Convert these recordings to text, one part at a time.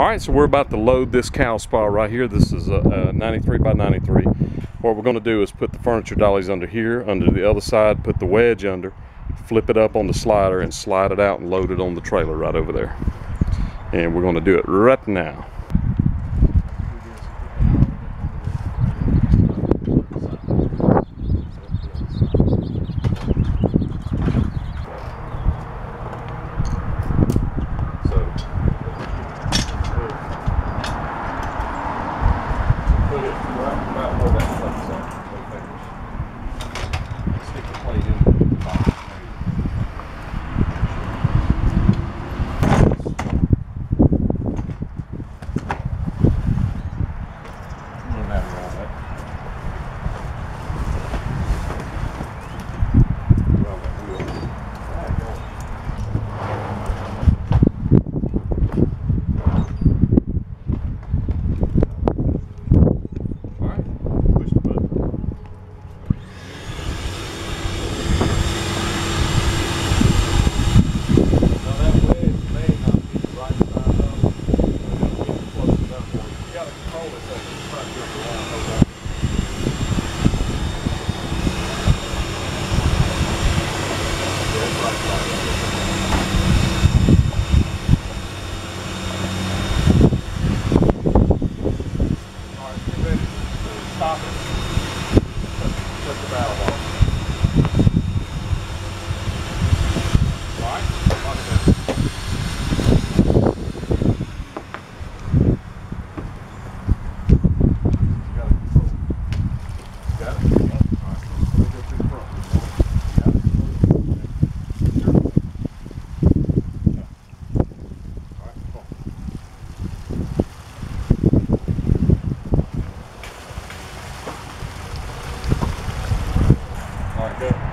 All right, so we're about to load this Cal Spa right here. This is a, a 93 by 93. What we're gonna do is put the furniture dollies under here, under the other side, put the wedge under, flip it up on the slider and slide it out and load it on the trailer right over there. And we're gonna do it right now. All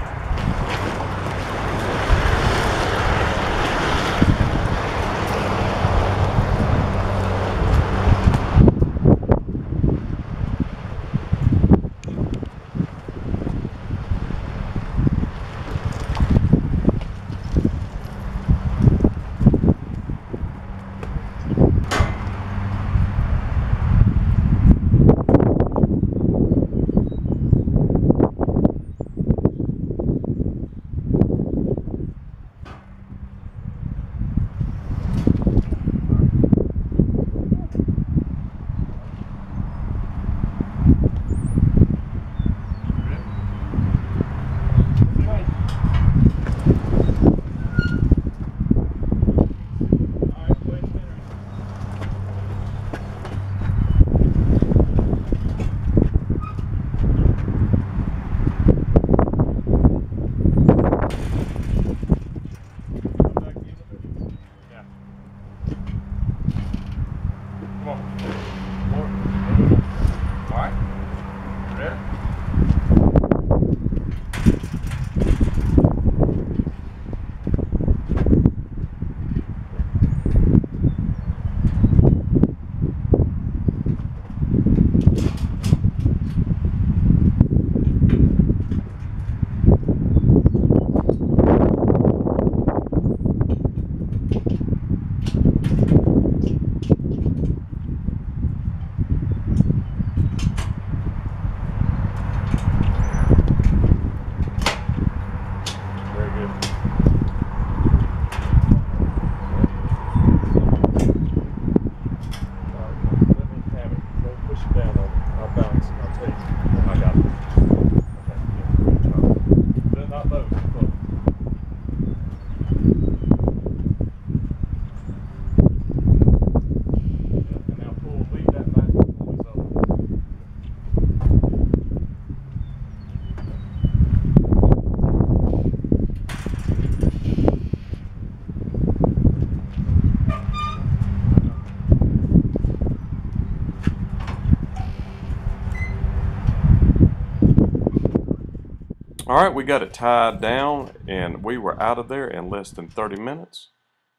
All right, we got it tied down and we were out of there in less than 30 minutes.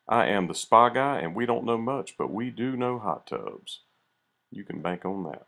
I am the spa guy and we don't know much, but we do know hot tubs. You can bank on that.